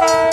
Bye.